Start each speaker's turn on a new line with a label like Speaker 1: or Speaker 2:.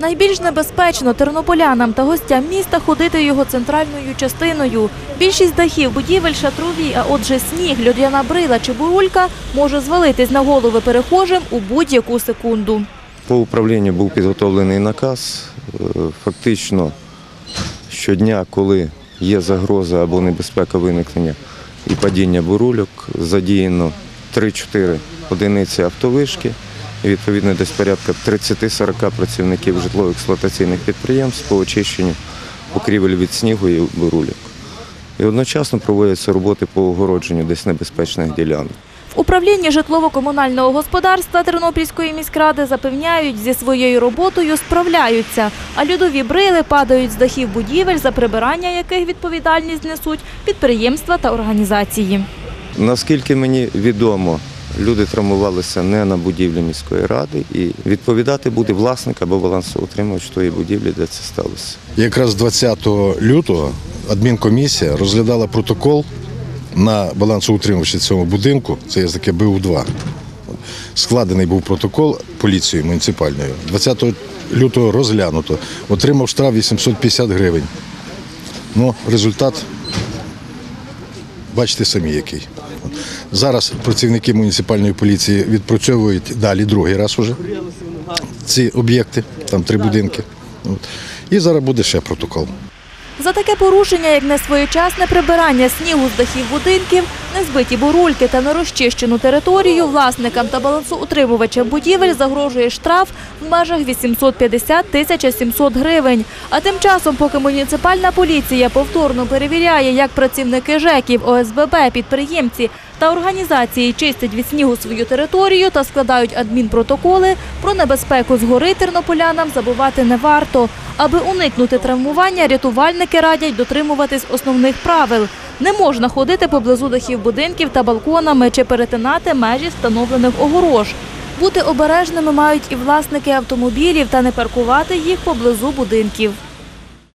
Speaker 1: Найбільш небезпечно тернополянам та гостям міста ходити його центральною частиною. Більшість дахів будівель шатрові, а отже сніг, льодяна брила чи бурулька може звалитись на голови перехожим у будь-яку секунду.
Speaker 2: По управлінню був підготовлений наказ. Е, Фактично щодня, коли є загроза або небезпека виникнення і падіння бурульок, задіяно 3-4 одиниці автовишки і відповідно десь порядка 30-40 працівників житлово-експлуатаційних підприємств по очищенню покрівель від снігу і бурульок. І одночасно проводяться роботи по огородженню десь небезпечних ділянок.
Speaker 1: В управлінні житлово-комунального господарства Тернопільської міськради запевняють, зі своєю роботою справляються, а льодові брили падають з дахів будівель, за прибирання яких відповідальність несуть підприємства та організації.
Speaker 2: Наскільки мені відомо, люди травмувалися не на будівлі міської ради, і відповідати буде власник або балансоутримувач тої будівлі, де це сталося.
Speaker 3: Якраз 20 лютого адмінкомісія розглядала протокол на балансоутримувачі цього будинку, це є таке БУ-2. Складений був протокол поліцією муніципальною. 20 лютого розглянуто. Отримав штраф 850 гривень. Ну, результат бачите самі який. Зараз працівники муніципальної поліції відпрацьовують далі другий раз уже ці об'єкти, там три будинки. І зараз буде ще протокол.
Speaker 1: За таке порушення, як несвоєчасне прибирання снігу з дахів будинків, незбиті бурульки та нерозчищену територію, власникам та балансоутримувачам будівель загрожує штраф в межах 850 тисяч 700 гривень. А тим часом, поки муніципальна поліція повторно перевіряє, як працівники ЖЕКів, ОСББ, підприємці та організації чистять від снігу свою територію та складають адмінпротоколи, про небезпеку згори тернополянам забувати не варто. Аби уникнути травмування, рятувальники радять дотримуватись основних правил. Не можна ходити поблизу дахів будинків та балконами чи перетинати межі встановлених огорож. Бути обережними мають і власники автомобілів та не паркувати їх поблизу будинків.